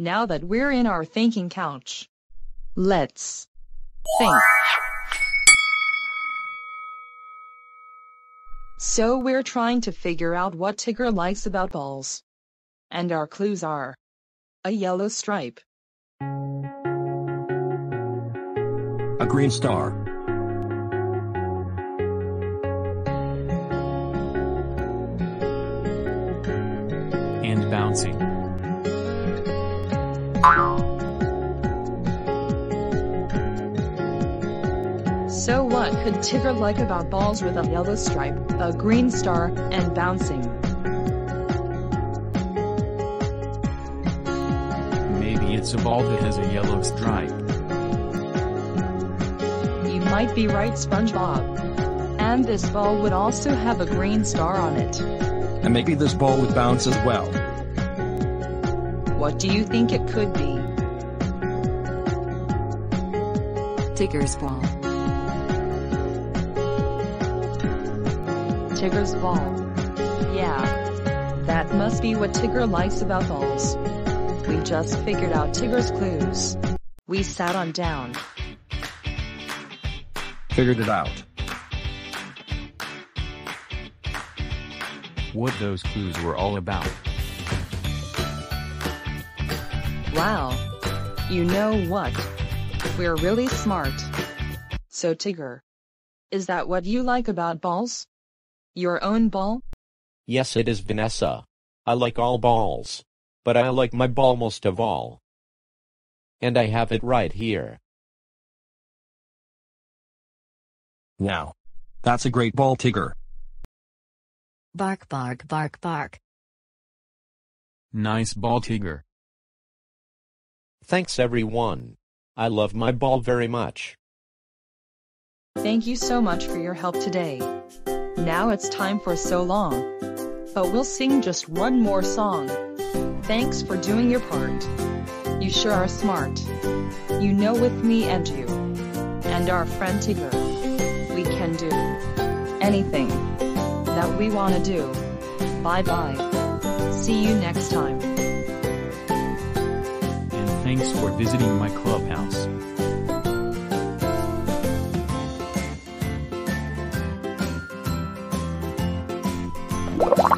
Now that we're in our thinking couch, let's think. So we're trying to figure out what Tigger likes about balls. And our clues are a yellow stripe, A green star. and bouncing. So what could Tigger like about balls with a yellow stripe, a green star, and bouncing? Maybe it's a ball that has a yellow stripe. You might be right, SpongeBob. And this ball would also have a green star on it. And maybe this ball would bounce as well. What do you think it could be? Tigger's ball. Tigger's ball. Yeah. That must be what Tigger likes about balls. We just figured out Tigger's clues. We sat on down. Figured it out. What those clues were all about. Wow. You know what? We're really smart. So Tigger. Is that what you like about balls? Your own ball? Yes, it is Vanessa. I like all balls. But I like my ball most of all. And I have it right here. Now. That's a great ball, Tigger. Bark, bark, bark, bark. Nice ball, Tigger. Thanks everyone. I love my ball very much. Thank you so much for your help today. Now it's time for so long. But we'll sing just one more song. Thanks for doing your part. You sure are smart. You know with me and you. And our friend Tigger. We can do anything that we want to do. Bye bye. See you next time. And thanks for visiting my clubhouse. Bye.